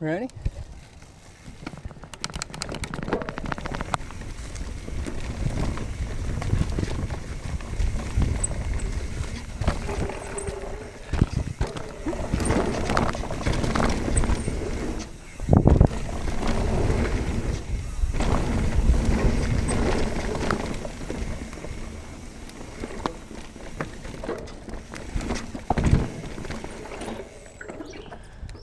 Ready?